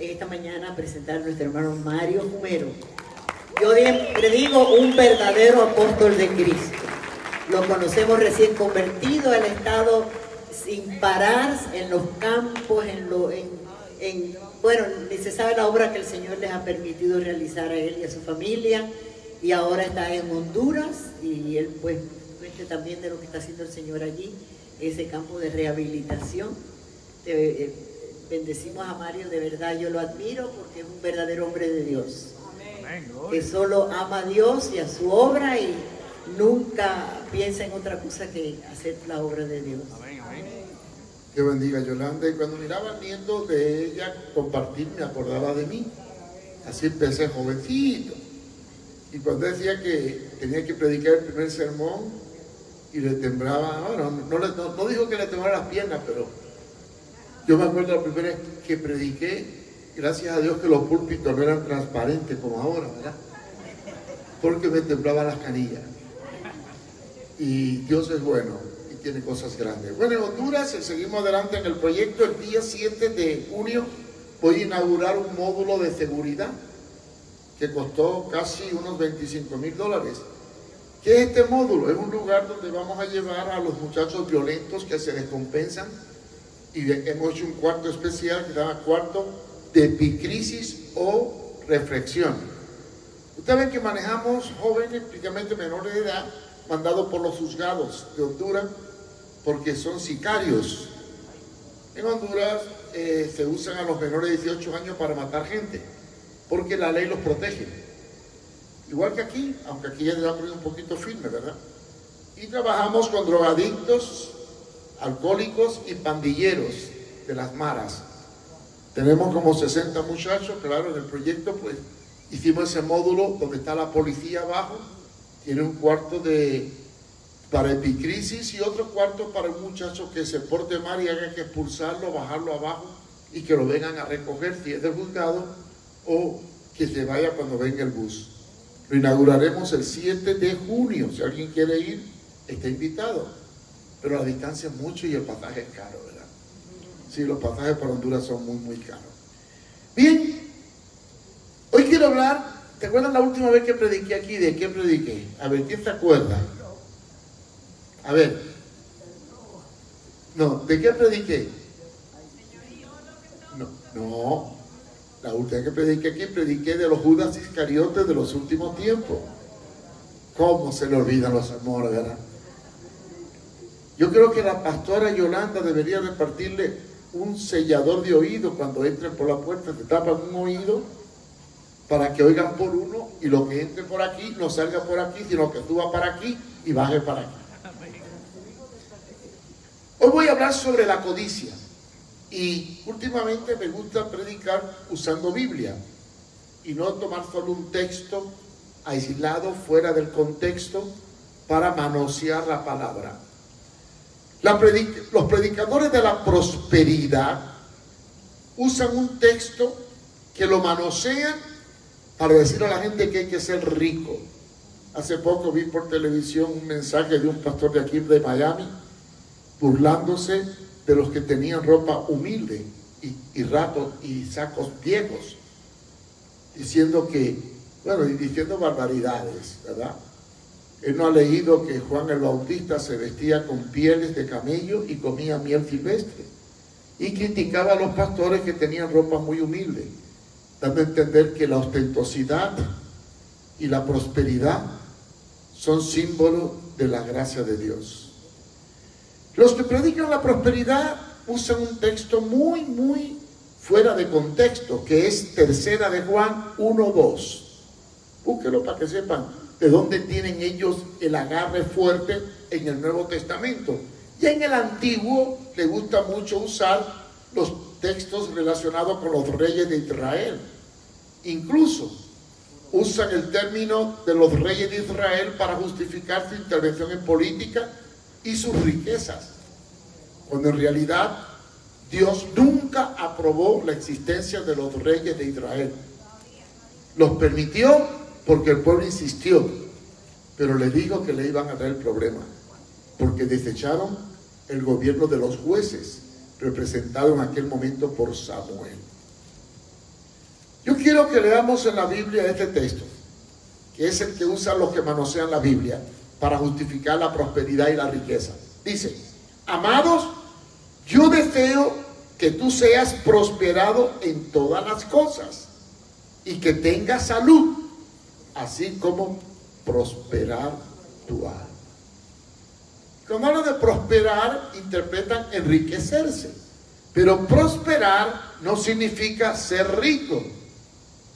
esta mañana presentar a nuestro hermano Mario Jumero. Yo siempre digo un verdadero apóstol de Cristo. Lo conocemos recién convertido al estado sin parar en los campos, en, lo, en, bueno, ni se sabe la obra que el Señor les ha permitido realizar a él y a su familia. Y ahora está en Honduras y él pues cuente también de lo que está haciendo el Señor allí, ese campo de rehabilitación. Eh, bendecimos a Mario, de verdad yo lo admiro porque es un verdadero hombre de Dios. Que solo ama a Dios y a su obra y nunca piensa en otra cosa que hacer la obra de Dios. Que bendiga Yolanda. Y cuando miraba nieto de ella compartir, me acordaba de mí. Así empecé jovencito. Y cuando decía que tenía que predicar el primer sermón y le temblaba, bueno, no, no, no dijo que le temblaban las piernas, pero yo me acuerdo la primera vez que prediqué, gracias a Dios que los púlpitos no eran transparentes como ahora, ¿verdad? Porque me temblaban las canillas. Y Dios es bueno y tiene cosas grandes. Bueno, en Honduras eh, seguimos adelante en el proyecto. El día 7 de junio voy a inaugurar un módulo de seguridad que costó casi unos 25 mil dólares. ¿Qué es este módulo? Es un lugar donde vamos a llevar a los muchachos violentos que se descompensan y hemos hecho un cuarto especial que se llama cuarto de epicrisis o reflexión. Ustedes ven que manejamos jóvenes, prácticamente menores de edad, mandados por los juzgados de Honduras, porque son sicarios. En Honduras eh, se usan a los menores de 18 años para matar gente, porque la ley los protege. Igual que aquí, aunque aquí ya se va un poquito firme, ¿verdad? Y trabajamos con drogadictos, alcohólicos y pandilleros de las maras. Tenemos como 60 muchachos, claro, en el proyecto pues hicimos ese módulo donde está la policía abajo, tiene un cuarto de para epicrisis y otro cuarto para un muchacho que se porte mal y haga que expulsarlo, bajarlo abajo y que lo vengan a recoger si es del juzgado o que se vaya cuando venga el bus. Lo inauguraremos el 7 de junio. Si alguien quiere ir, está invitado pero la distancia es mucho y el pasaje es caro, ¿verdad? Sí, los pasajes para Honduras son muy, muy caros. Bien, hoy quiero hablar, ¿te acuerdas la última vez que prediqué aquí? ¿De qué prediqué? A ver, ¿quién se acuerda? A ver. No, ¿de qué prediqué? No, no. La última vez que prediqué aquí, prediqué de los Judas Iscariotes de los últimos tiempos. ¿Cómo se le olvidan los amores, verdad? Yo creo que la pastora Yolanda debería repartirle un sellador de oído cuando entren por la puerta, te tapan un oído para que oigan por uno y lo que entre por aquí no salga por aquí, sino que suba para aquí y baje para aquí. Hoy voy a hablar sobre la codicia y últimamente me gusta predicar usando Biblia y no tomar solo un texto aislado fuera del contexto para manosear la palabra los predicadores de la prosperidad usan un texto que lo manosean para decir a la gente que hay que ser rico. Hace poco vi por televisión un mensaje de un pastor de aquí de Miami burlándose de los que tenían ropa humilde y, y ratos y sacos viejos, diciendo que, bueno, diciendo barbaridades, ¿verdad? Él no ha leído que Juan el Bautista se vestía con pieles de camello y comía miel silvestre. Y criticaba a los pastores que tenían ropa muy humilde, dando a entender que la ostentosidad y la prosperidad son símbolos de la gracia de Dios. Los que predican la prosperidad usan un texto muy, muy fuera de contexto, que es tercera de Juan 1.2. Búsquelo para que sepan de dónde tienen ellos el agarre fuerte en el Nuevo Testamento. Y en el Antiguo le gusta mucho usar los textos relacionados con los reyes de Israel. Incluso usan el término de los reyes de Israel para justificar su intervención en política y sus riquezas. Cuando en realidad Dios nunca aprobó la existencia de los reyes de Israel. Los permitió porque el pueblo insistió, pero le dijo que le iban a dar el problema, porque desecharon el gobierno de los jueces, representado en aquel momento por Samuel. quiero que leamos en la Biblia este texto, que es el que usan los que manosean la Biblia para justificar la prosperidad y la riqueza. Dice, amados, yo deseo que tú seas prosperado en todas las cosas y que tengas salud, así como prosperar tu alma. Cuando hablan de prosperar, interpretan enriquecerse. Pero prosperar no significa ser rico.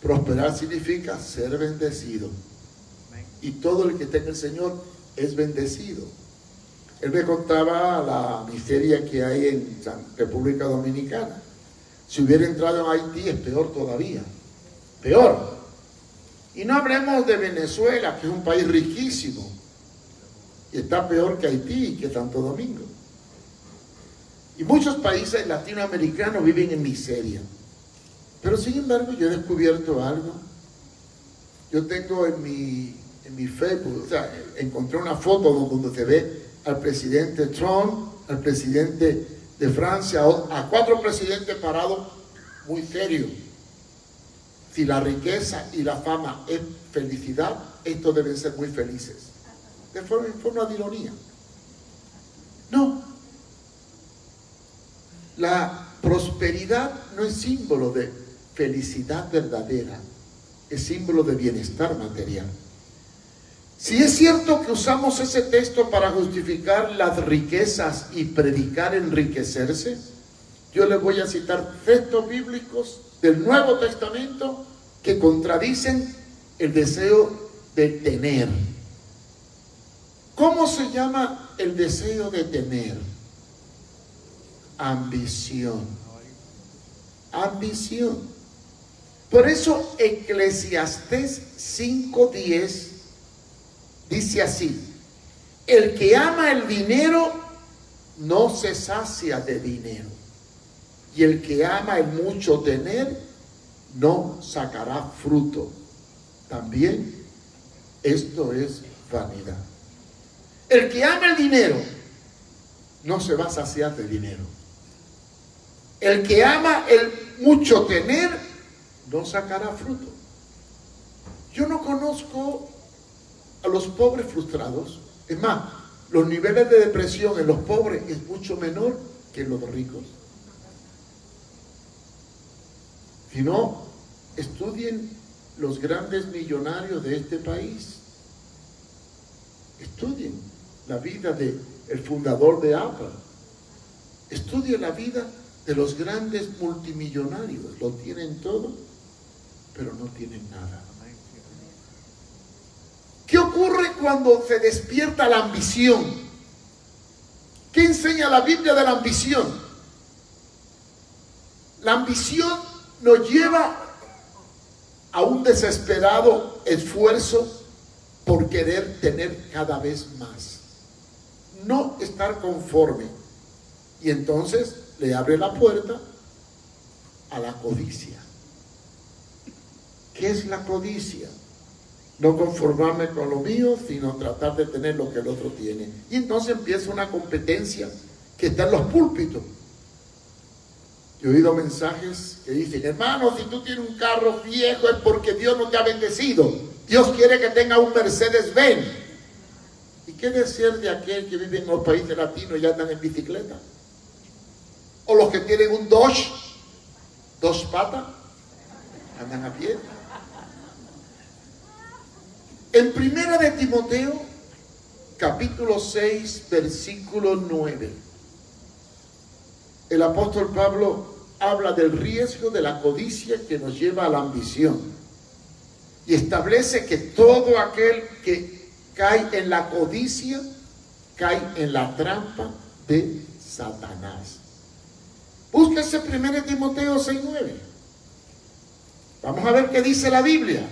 Prosperar significa ser bendecido. Y todo el que tenga el Señor es bendecido. Él me contaba la miseria que hay en República Dominicana. Si hubiera entrado en Haití es peor todavía. Peor. Y no hablemos de Venezuela, que es un país riquísimo. Y está peor que Haití y que Santo Domingo. Y muchos países latinoamericanos viven en miseria. Pero sin embargo yo he descubierto algo. Yo tengo en mi, en mi Facebook, o sea, encontré una foto donde se ve al presidente Trump, al presidente de Francia, a cuatro presidentes parados muy serios. Si la riqueza y la fama es felicidad, estos deben ser muy felices. De forma, en forma de ironía. No, la prosperidad no es símbolo de felicidad verdadera, es símbolo de bienestar material. Si es cierto que usamos ese texto para justificar las riquezas y predicar enriquecerse, yo les voy a citar textos bíblicos del Nuevo Testamento que contradicen el deseo de tener. ¿Cómo se llama el deseo de tener? ambición. Ambición. Por eso Eclesiastés 5.10 dice así, el que ama el dinero no se sacia de dinero. Y el que ama el mucho tener no sacará fruto. También esto es vanidad. El que ama el dinero no se va a saciar de dinero. El que ama el mucho tener, no sacará fruto. Yo no conozco a los pobres frustrados. Es más, los niveles de depresión en los pobres es mucho menor que en los ricos. Si no, estudien los grandes millonarios de este país. Estudien la vida del el fundador de Apple. Estudien la vida de los grandes multimillonarios. Lo tienen todo, pero no tienen nada. ¿Qué ocurre cuando se despierta la ambición? ¿Qué enseña la Biblia de la ambición? La ambición nos lleva a un desesperado esfuerzo por querer tener cada vez más. No estar conforme. Y entonces le abre la puerta a la codicia. ¿Qué es la codicia? No conformarme con lo mío, sino tratar de tener lo que el otro tiene. Y entonces empieza una competencia que está en los púlpitos. He oído mensajes que dicen, hermano, si tú tienes un carro viejo es porque Dios no te ha bendecido. Dios quiere que tenga un Mercedes-Benz. ¿Y qué decir de aquel que vive en los países latinos y andan en bicicleta? O los que tienen un Dodge, dos patas, andan a pie. En primera de Timoteo, capítulo 6, versículo 9, el apóstol Pablo habla del riesgo de la codicia que nos lleva a la ambición y establece que todo aquel que cae en la codicia cae en la trampa de Satanás. Búsquese 1 Timoteo 6.9. Vamos a ver qué dice la Biblia.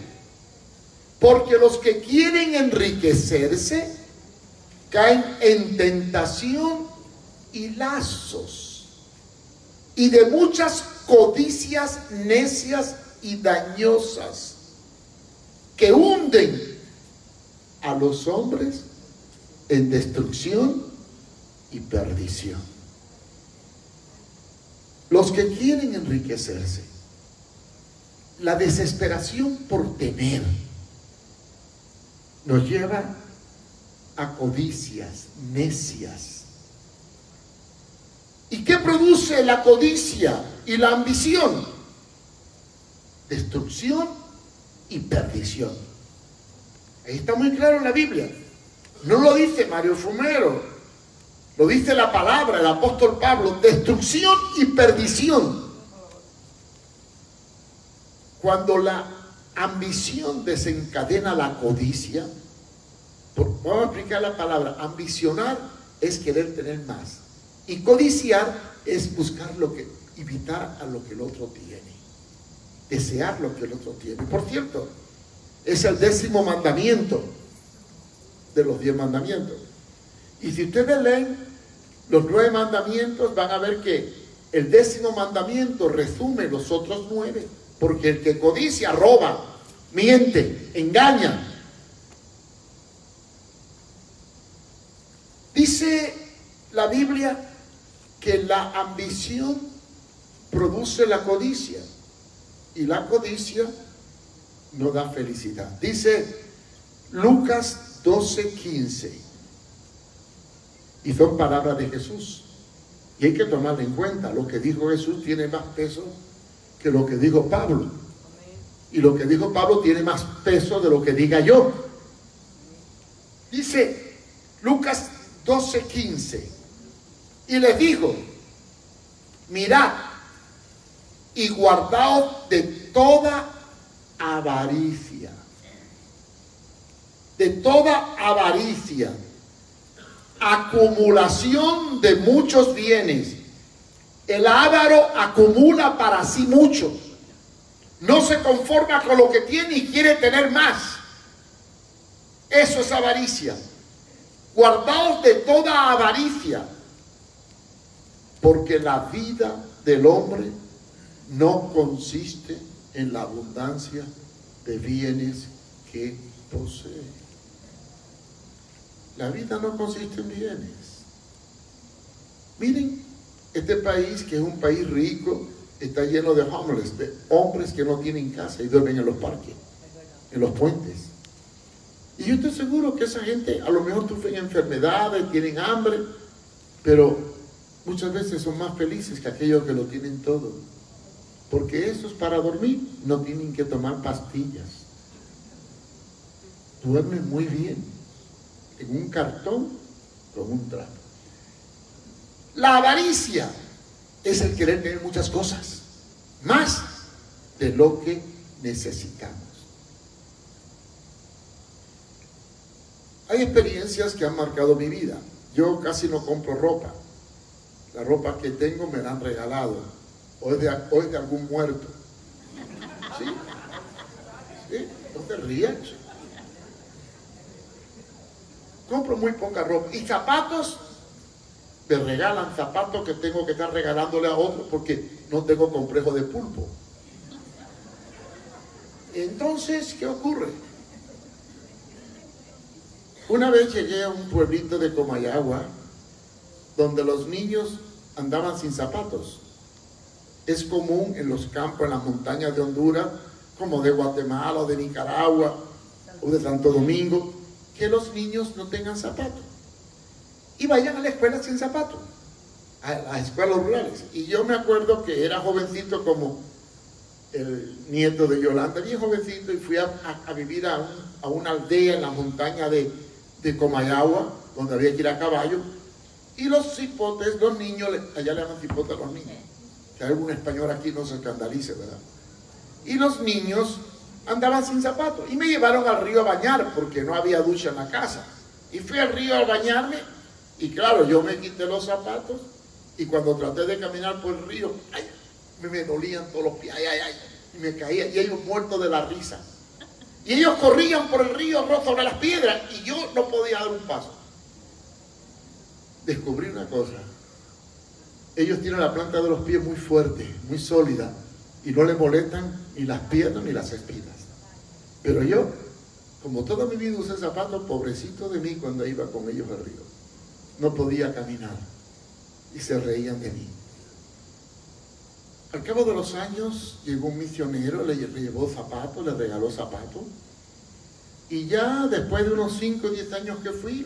Porque los que quieren enriquecerse caen en tentación y lazos y de muchas codicias necias y dañosas que hunden a los hombres en destrucción y perdición los que quieren enriquecerse. la desesperación por tener nos lleva a codicias necias. ¿Y qué produce la codicia y la ambición? Destrucción y perdición. Ahí está muy claro en la Biblia. No lo dice Mario Fumero, lo dice la palabra, el apóstol Pablo, destrucción y perdición. Cuando la ambición desencadena la codicia, vamos a explicar la palabra, ambicionar es querer tener más y codiciar es buscar lo que, evitar a lo que el otro tiene, desear lo que el otro tiene. Por cierto, es el décimo mandamiento de los diez mandamientos. Y si ustedes leen los nueve mandamientos, van a ver que el décimo mandamiento resume los otros nueve. Porque el que codicia roba, miente, engaña. Dice la Biblia que la ambición produce la codicia y la codicia no da felicidad. Dice Lucas 12:15 y son palabras de Jesús. Y hay que tomar en cuenta, lo que dijo Jesús tiene más peso que lo que dijo Pablo. Y lo que dijo Pablo tiene más peso de lo que diga yo. Dice Lucas 12:15. Y les dijo, mirad y guardaos de toda avaricia. De toda avaricia. Acumulación de muchos bienes el ávaro acumula para sí mucho. No se conforma con lo que tiene y quiere tener más. Eso es avaricia. Guardaos de toda avaricia, porque la vida del hombre no consiste en la abundancia de bienes que posee. La vida no consiste en bienes. Miren este país, que es un país rico, está lleno de homeless, de hombres que no tienen casa y duermen en los parques, en los puentes. Y yo estoy seguro que esa gente a lo mejor sufren enfermedades, tienen hambre, pero muchas veces son más felices que aquellos que lo tienen todo. Porque esos para dormir no tienen que tomar pastillas. Duermen muy bien, en un cartón con un trapo. La avaricia es el querer tener muchas cosas, más de lo que necesitamos. Hay experiencias que han marcado mi vida. Yo casi no compro ropa. La ropa que tengo me la han regalado. O es de, algún muerto. ¿Sí? ¿Sí? No te. Compro muy poca ropa. Y zapatos me regalan zapatos que tengo que estar regalándole a otros porque no tengo complejo de pulpo. Entonces, ¿qué ocurre? Una vez llegué a un pueblito de Comayagua donde los niños andaban sin zapatos. Es común en los campos, en las montañas de Honduras, como de Guatemala o de Nicaragua o de Santo Domingo, que los niños no tengan zapatos y vayan a la escuela sin zapatos, a las escuelas rurales. Y yo me acuerdo que era jovencito como el nieto de Yolanda, bien jovencito, y fui a, vivir a, una aldea en la montaña de, de Comayagua, donde había que ir a caballo, y los cipotes, los niños, allá le llaman cipotes a los niños, que algún español aquí no se escandalice, ¿verdad? Y los niños andaban sin zapatos, y me llevaron al río a bañar, porque no había ducha en la casa. Y fui al río a bañarme, y claro, yo me quité los zapatos y cuando traté de caminar por el río, me, dolían todos los pies, y me caía, y ellos muertos de la risa. Y ellos corrían por el río sobre las piedras y yo no podía dar un paso. Descubrí una cosa. Ellos tienen la planta de los pies muy fuerte, muy sólida, y no le molestan ni las piernas ni las espinas. Pero yo, como toda mi vida usé zapatos, pobrecito de mí cuando iba con ellos al río no podía caminar y se reían de mí. Al cabo de los años llegó un misionero, le llevó zapatos, le regaló zapatos. Y ya después de unos 5 o 10 años que fui,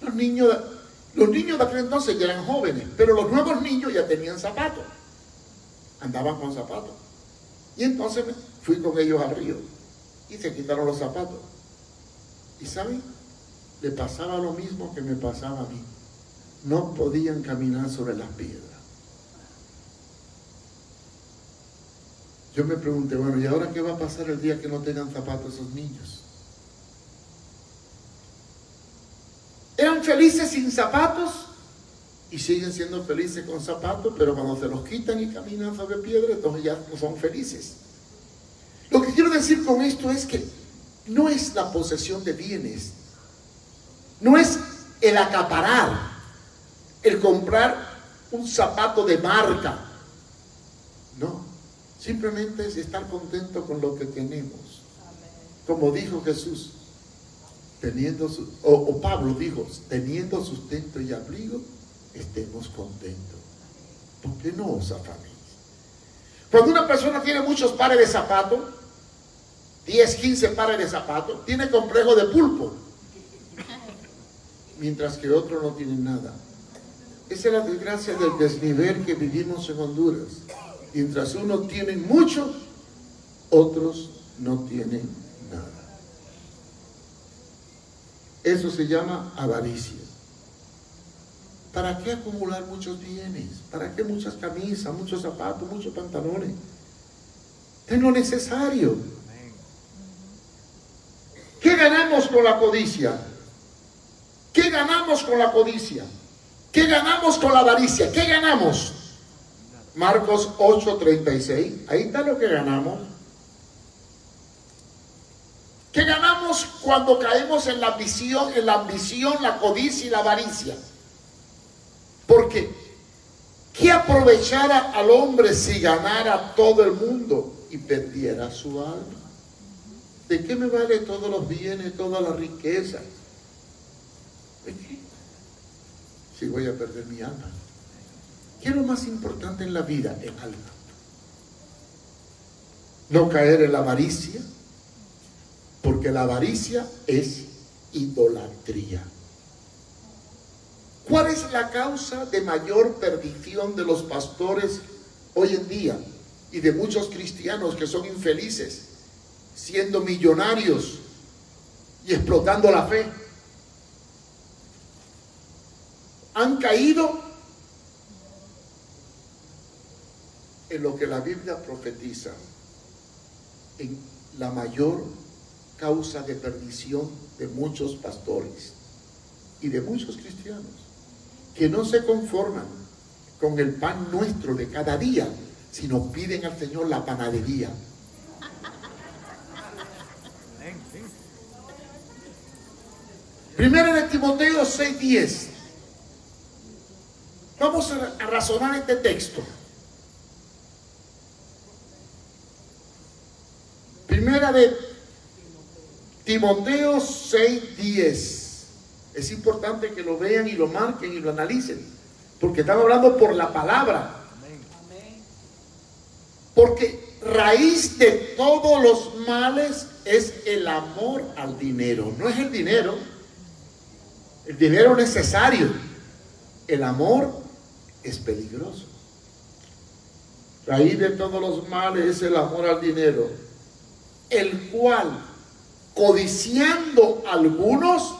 los, niños, los niños de aquel entonces ya eran jóvenes, pero los nuevos niños ya tenían zapatos. Andaban con zapatos. Y entonces fui con ellos al río y se quitaron los zapatos. ¿Y saben? Le pasaba lo mismo que me pasaba a mí. No podían caminar sobre las piedras. Yo me pregunté, bueno, ¿y ahora qué va a pasar el día que no tengan zapatos esos niños? Eran felices sin zapatos y siguen siendo felices con zapatos, pero cuando se los quitan y caminan sobre piedra, entonces ya no son felices. Lo que quiero decir con esto es que no es la posesión de bienes, no es el acaparar, el comprar un zapato de marca, no. Simplemente es estar contento con lo que tenemos. Como dijo Jesús, teniendo o, Pablo dijo, teniendo sustento y abrigo, estemos contentos. ¿Por qué no os afanéis? Cuando una persona tiene muchos pares de zapatos, 10, 15 pares de zapatos, tiene complejo de pulpo, mientras que otros no tienen nada. Esa es la desgracia del desnivel que vivimos en Honduras. Mientras uno tiene mucho, otros no tienen nada. Eso se llama avaricia. ¿Para qué acumular muchos bienes? ¿Para qué muchas camisas, muchos zapatos, muchos pantalones? Es lo necesario. ¿Qué ganamos con la codicia? ¿Qué ganamos con la codicia? ¿Qué ganamos con la avaricia? ¿Qué ganamos? Marcos 8:36. Ahí está lo que ganamos. ¿Qué ganamos cuando caemos en la ambición, en la ambición, la codicia y la avaricia? Porque, ¿qué aprovechara al hombre si ganara todo el mundo y perdiera su alma? ¿De qué me vale todos los bienes, toda la riqueza? ¿De qué? Si voy a perder mi alma. ¿Qué es lo más importante en la vida? El alma. No caer en la avaricia, porque la avaricia es idolatría. ¿Cuál es la causa de mayor perdición de los pastores hoy en día y de muchos cristianos que son infelices, siendo millonarios y explotando la fe? Han caído en lo que la Biblia profetiza, en la mayor causa de perdición de muchos pastores y de muchos cristianos, que no se conforman con el pan nuestro de cada día, sino piden al Señor la panadería. Primero de Timoteo 6:10. Vamos a razonar este texto. Primera de Timoteo 6:10. Es importante que lo vean y lo marquen y lo analicen, porque están hablando por la palabra. Porque raíz de todos los males es el amor al dinero. No es el dinero, el dinero necesario. El amor es peligroso. Raíz de todos los males es el amor al dinero el cual, codiciando algunos,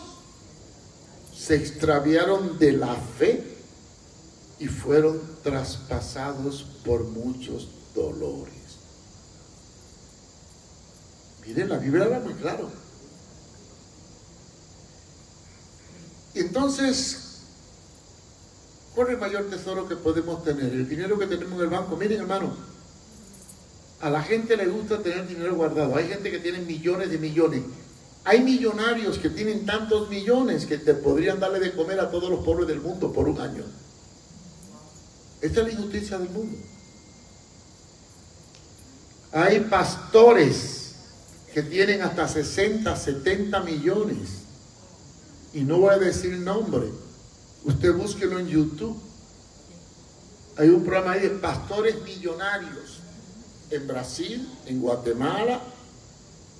se extraviaron de la fe y fueron traspasados por muchos dolores. Miren, la Biblia habla muy claro. Entonces, ¿cuál es el mayor tesoro que podemos tener? El dinero que tenemos en el banco. Miren, hermano, a la gente le gusta tener dinero guardado. Hay gente que tiene millones de millones. Hay millonarios que tienen tantos millones que te podrían darle de comer a todos los pobres del mundo por un año. Esta es la injusticia del mundo. Hay pastores que tienen hasta 60, 70 millones. Y no voy a decir nombre. Usted búsquelo en YouTube. Hay un programa ahí de pastores millonarios en Brasil, en Guatemala,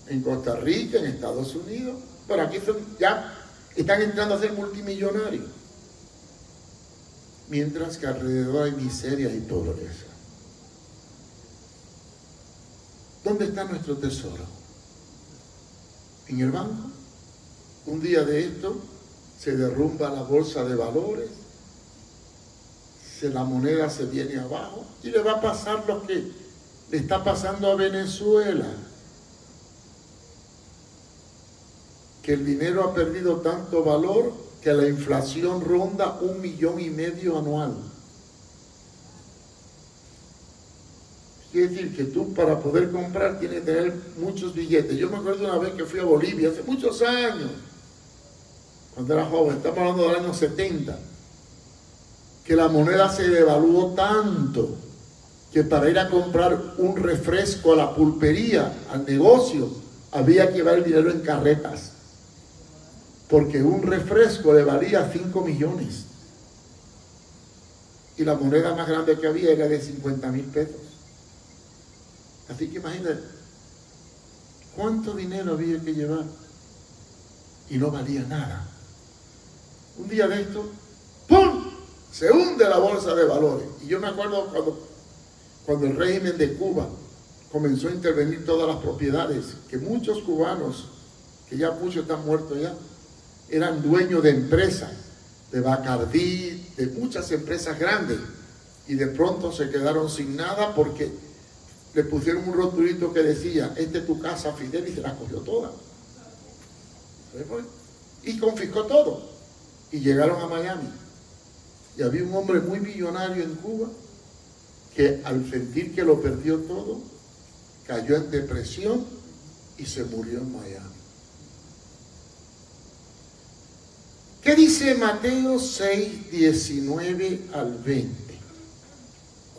en Costa Rica, en Estados Unidos. Pero aquí ya están entrando a ser multimillonarios. Mientras que alrededor hay miseria y pobreza. ¿Dónde está nuestro tesoro? ¿En el banco? Un día de esto se derrumba la bolsa de valores, se, la moneda se viene abajo y le va a pasar lo que le está pasando a Venezuela. Que el dinero ha perdido tanto valor que la inflación ronda un millón y medio anual. Quiere decir que tú para poder comprar tienes que tener muchos billetes. Yo me acuerdo una vez que fui a Bolivia, hace muchos años, cuando era joven, estamos hablando del año 70, que la moneda se devaluó tanto que para ir a comprar un refresco a la pulpería, al negocio, había que llevar el dinero en carretas. Porque un refresco le valía 5 millones. Y la moneda más grande que había era de 50 mil pesos. Así que imagínate, ¿cuánto dinero había que llevar? Y no valía nada. Un día de esto, ¡pum! Se hunde la bolsa de valores. Y yo me acuerdo cuando, cuando el régimen de Cuba comenzó a intervenir todas las propiedades, que muchos cubanos, que ya muchos están muertos ya, eran dueños de empresas, de Bacardí, de muchas empresas grandes, y de pronto se quedaron sin nada porque le pusieron un rotulito que decía, esta es tu casa, Fidel, y se la cogió toda. Y confiscó todo y llegaron a Miami. Y había un hombre muy millonario en Cuba que al sentir que lo perdió todo, cayó en depresión y se murió en Miami. ¿Qué dice Mateo 6, 19 al 20?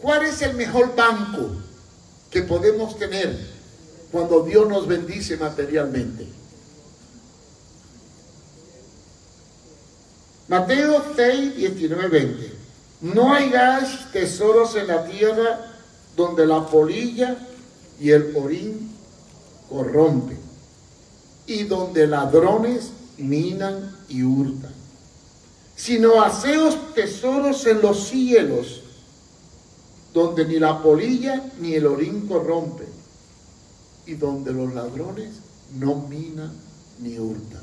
¿Cuál es el mejor banco que podemos tener cuando Dios nos bendice materialmente? Mateo 6, 19, 20. No hayáis tesoros en la tierra donde la polilla y el orín corrompen y donde ladrones minan y hurtan, sino haceos tesoros en los cielos donde ni la polilla ni el orín corrompen y donde los ladrones no minan ni hurtan.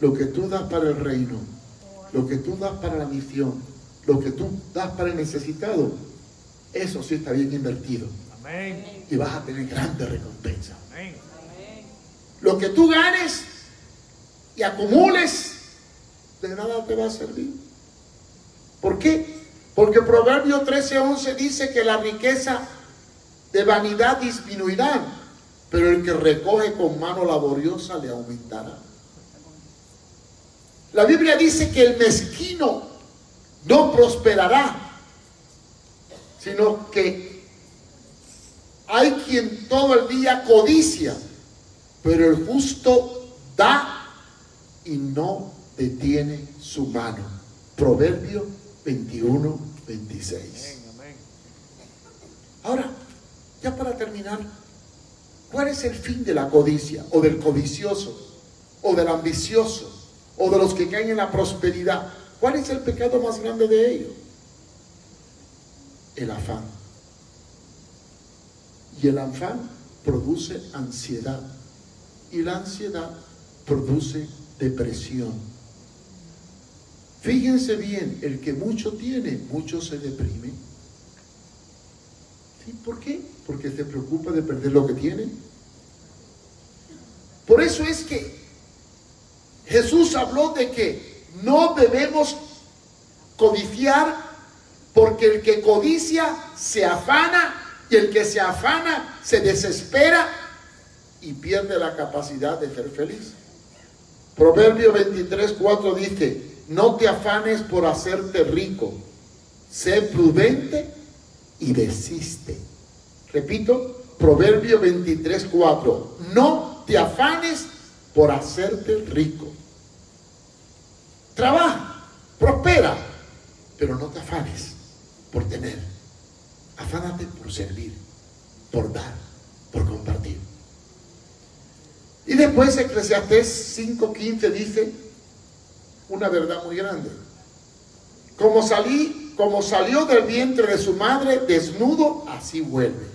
Lo que tú das para el reino lo que tú das para la misión, lo que tú das para el necesitado, eso sí está bien invertido. Y vas a tener grandes recompensas. Lo que tú ganes y acumules, de nada te va a servir. ¿Por qué? Porque Proverbio 13:11 dice que la riqueza de vanidad disminuirá, pero el que recoge con mano laboriosa le aumentará. La Biblia dice que el mezquino no prosperará, sino que hay quien todo el día codicia, pero el justo da y no detiene su mano. Proverbio 21, 26. Ahora, ya para terminar, ¿cuál es el fin de la codicia o del codicioso o del ambicioso? o de los que caen en la prosperidad. ¿Cuál es el pecado más grande de ellos? El afán. Y el afán produce ansiedad. Y la ansiedad produce depresión. Fíjense bien, el que mucho tiene, mucho se deprime. ¿Sí? ¿Por qué? Porque se preocupa de perder lo que tiene. Por eso es que Jesús habló de que no debemos codiciar porque el que codicia se afana y el que se afana se desespera y pierde la capacidad de ser feliz. Proverbio 23, 4 dice, no te afanes por hacerte rico, sé prudente y desiste. Repito, Proverbio 23, 4, no te afanes por hacerte rico. Trabaja, prospera, pero no te afanes, por tener. Afánate por servir, por dar, por compartir. Y después Eclesiastés 5.15 dice una verdad muy grande. Como salí, como salió del vientre de su madre desnudo, así vuelve,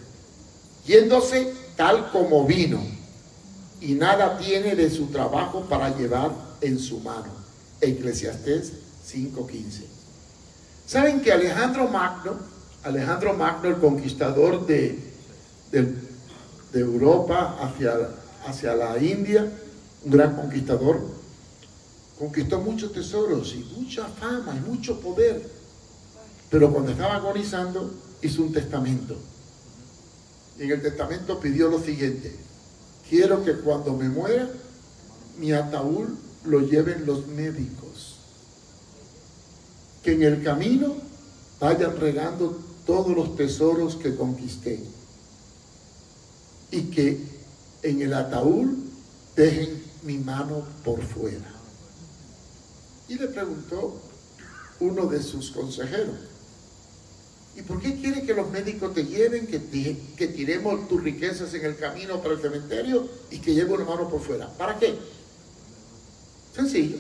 yéndose tal como vino, y nada tiene de su trabajo para llevar en su mano. Eclesiastés 5:15. ¿Saben que Alejandro Magno, Alejandro Magno, el conquistador de, de, Europa hacia, hacia la India, un gran conquistador, conquistó muchos tesoros y mucha fama y mucho poder. Pero cuando estaba agonizando, hizo un testamento. Y en el testamento pidió lo siguiente, quiero que cuando me muera, mi ataúd lo lleven los médicos. Que en el camino vayan regando todos los tesoros que conquisté. Y que en el ataúd dejen mi mano por fuera. Y le preguntó uno de sus consejeros, ¿y por qué quiere que los médicos te lleven, que, que tiremos tus riquezas en el camino para el cementerio y que lleve una mano por fuera? ¿Para qué? Sencillo.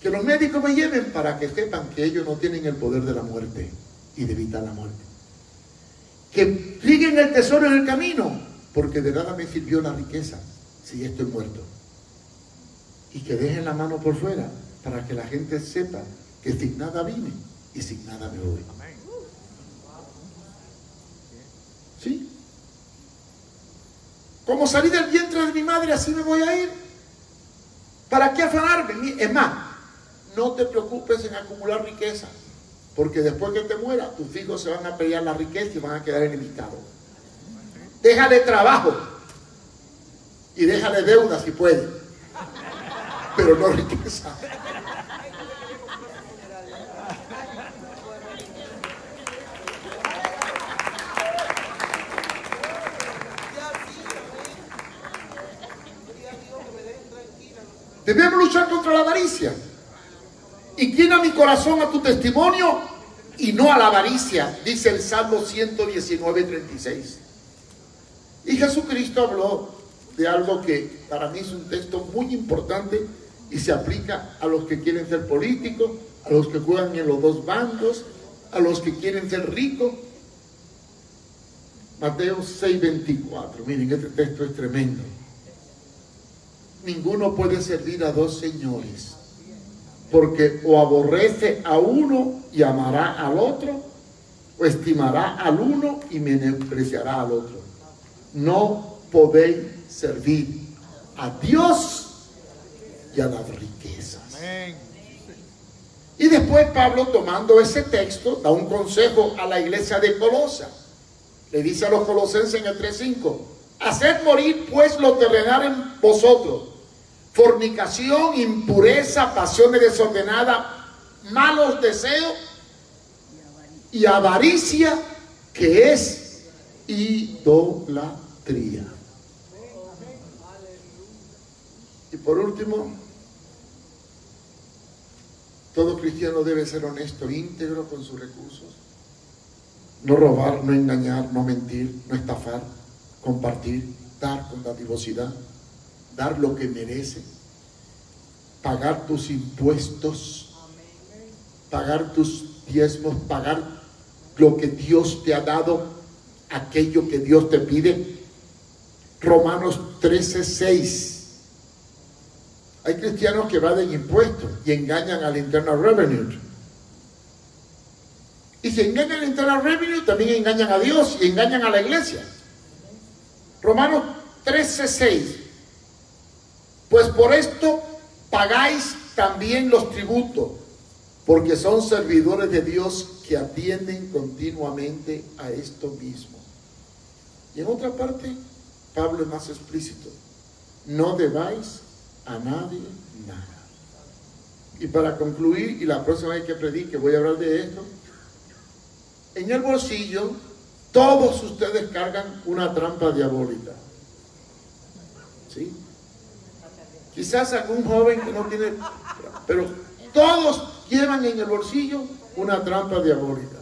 Que los médicos me lleven para que sepan que ellos no tienen el poder de la muerte y de evitar la muerte. Que siguen el tesoro en el camino, porque de nada me sirvió la riqueza si estoy muerto. Y que dejen la mano por fuera, para que la gente sepa que sin nada vine y sin nada me voy. ¿Sí? Como salí del vientre de mi madre, así me voy a ir. ¿Para qué afanarme? Es más, no te preocupes en acumular riqueza, porque después que te mueras, tus hijos se van a pelear la riqueza y van a quedar enemistado. Déjale trabajo y déjale deuda si puede, pero no riqueza. Debemos luchar contra la avaricia. Inclina mi corazón a tu testimonio y no a la avaricia, dice el Salmo 119, 36. Y Jesucristo habló de algo que para mí es un texto muy importante y se aplica a los que quieren ser políticos, a los que juegan en los dos bandos, a los que quieren ser ricos. Mateo 6, 24. Miren, este texto es tremendo ninguno puede servir a dos señores, porque o aborrece a uno y amará al otro, o estimará al uno y menospreciará al otro. No podéis servir a Dios y a las riquezas. Y después Pablo, tomando ese texto, da un consejo a la iglesia de Colosa. Le dice a los colosenses en el 3.5, haced morir pues lo terrenal en vosotros, fornicación, impureza, pasiones desordenadas, malos deseos y avaricia, que es idolatría. Y por último, todo cristiano debe ser honesto, íntegro con sus recursos. No robar, no engañar, no mentir, no estafar, compartir, dar con dadivosidad dar lo que merece, pagar tus impuestos, pagar tus diezmos, pagar lo que Dios te ha dado, aquello que Dios te pide. Romanos 13, 6. Hay cristianos que evaden impuestos y engañan al Internal Revenue. Y si engañan al Internal Revenue, también engañan a Dios y engañan a la iglesia. Romanos 13, 6. Pues por esto pagáis también los tributos, porque son servidores de Dios que atienden continuamente a esto mismo. Y en otra parte, Pablo es más explícito. No debáis a nadie nada. Y para concluir, y la próxima vez que predique voy a hablar de esto, en el bolsillo todos ustedes cargan una trampa diabólica. ¿Sí? Quizás algún joven que no tiene, pero todos llevan en el bolsillo una trampa diabólica.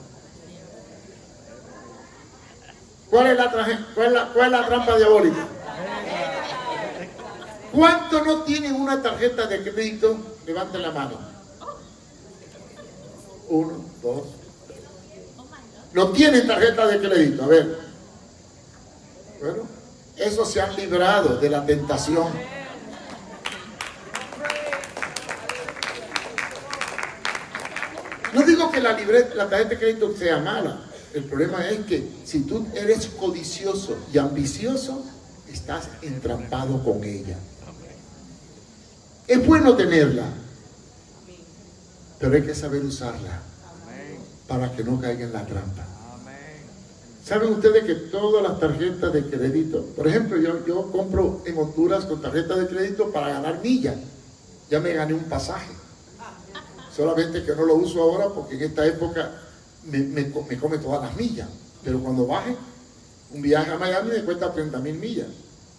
¿Cuál es la, traje- cuál es la- trampa diabólica? ¿Cuántos no tienen una tarjeta de crédito? Levanten la mano. Uno, dos. No tienen tarjeta de crédito. A ver. Bueno, esos se han librado de la tentación. No digo que la, libre- la tarjeta de crédito sea mala. El problema es que si tú eres codicioso y ambicioso, estás entrampado con ella. Es bueno tenerla, pero hay que saber usarla para que no caiga en la trampa. ¿Saben ustedes que todas las tarjetas de crédito, por ejemplo, yo, yo compro en Honduras con tarjeta de crédito para ganar millas? Ya me gané un pasaje. Solamente que no lo uso ahora porque en esta época me, me co- me come todas las millas. Pero cuando baje, un viaje a Miami me cuesta 30 mil millas.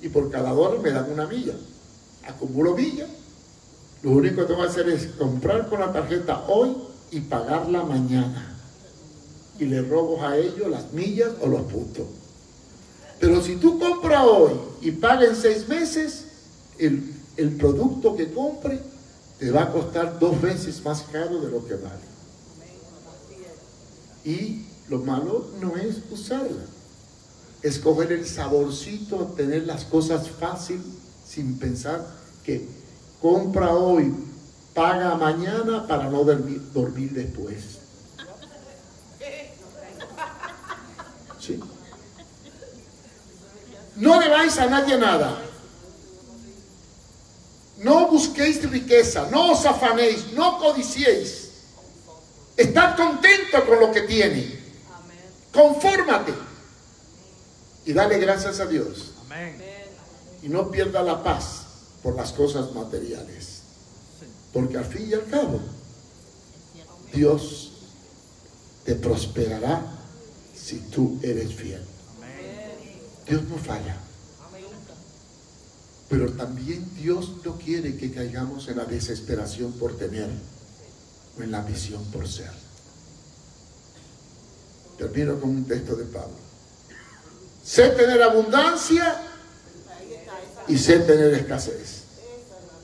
Y por cada dólar me dan una milla. Acumulo millas. Lo único que tengo que hacer es comprar con la tarjeta hoy y pagarla mañana. Y le robo a ellos las millas o los puntos. Pero si tú compras hoy y pagas en seis meses, el, el producto que compre te va a costar dos veces más caro de lo que vale. Y lo malo no es usarla, es coger el saborcito, tener las cosas fácil sin pensar que compra hoy, paga mañana para no dormir, después. No le vais a nadie nada. No busquéis riqueza, no os afanéis, no codiciéis. Estad contento con lo que tiene. Confórmate. Y dale gracias a Dios. Y no pierda la paz por las cosas materiales. Porque al fin y al cabo, Dios te prosperará si tú eres fiel. Dios no falla. Pero también Dios no quiere que caigamos en la desesperación por tener o en la ambición por ser. Termino con un texto de Pablo. Sé tener abundancia y sé tener escasez.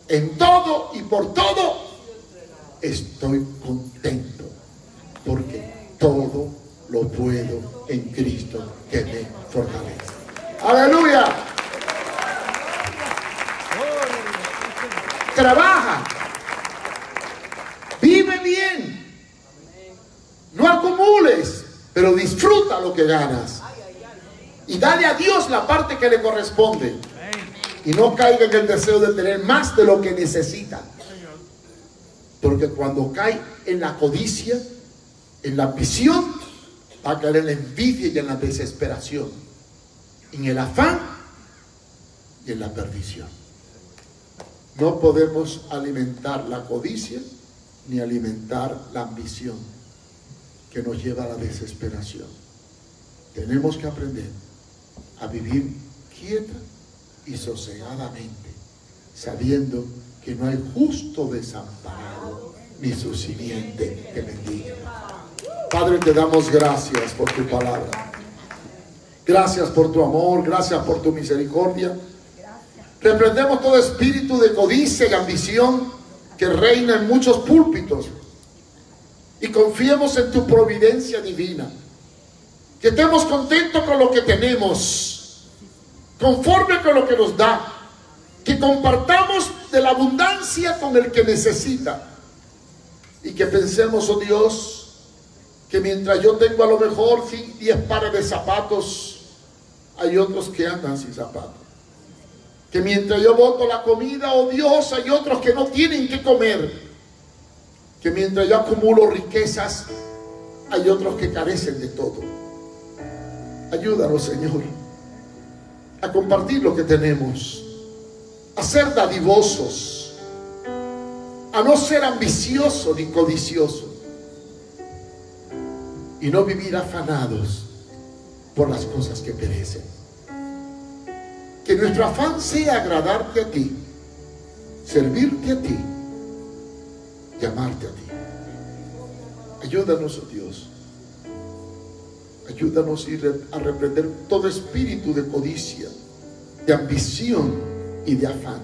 En todo y por todo estoy contento porque todo lo puedo en Cristo que me fortalece. Aleluya. Trabaja. Vive bien. No acumules, pero disfruta lo que ganas. Y dale a Dios la parte que le corresponde. Y no caiga en el deseo de tener más de lo que necesita. Porque cuando cae en la codicia, en la ambición, va a caer en la envidia y en la desesperación. En el afán y en la perdición. No podemos alimentar la codicia ni alimentar la ambición que nos lleva a la desesperación. Tenemos que aprender a vivir quieta y sosegadamente, sabiendo que no hay justo desamparado ni su simiente que bendiga. Padre, te damos gracias por tu palabra. Gracias por tu amor, gracias por tu misericordia. Reprendemos todo espíritu de codicia y ambición que reina en muchos púlpitos y confiemos en tu providencia divina. Que estemos contentos con lo que tenemos, conforme con lo que nos da. Que compartamos de la abundancia con el que necesita. Y que pensemos, oh Dios, que mientras yo tengo a lo mejor 10 pares de zapatos, hay otros que andan sin zapatos. Que mientras yo voto la comida, oh Dios, hay otros que no tienen que comer. Que mientras yo acumulo riquezas, hay otros que carecen de todo. Ayúdanos, Señor, a compartir lo que tenemos, a ser dadivosos, a no ser ambiciosos ni codiciosos y no vivir afanados por las cosas que perecen. Que nuestro afán sea agradarte a ti, servirte a ti y amarte a ti. Ayúdanos, oh Dios, Ayúdanos a reprender todo espíritu de codicia, de ambición y de afán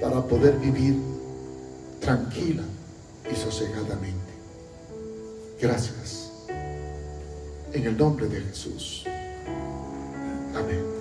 para poder vivir tranquila y sosegadamente. Gracias. En el nombre de Jesús. Amén.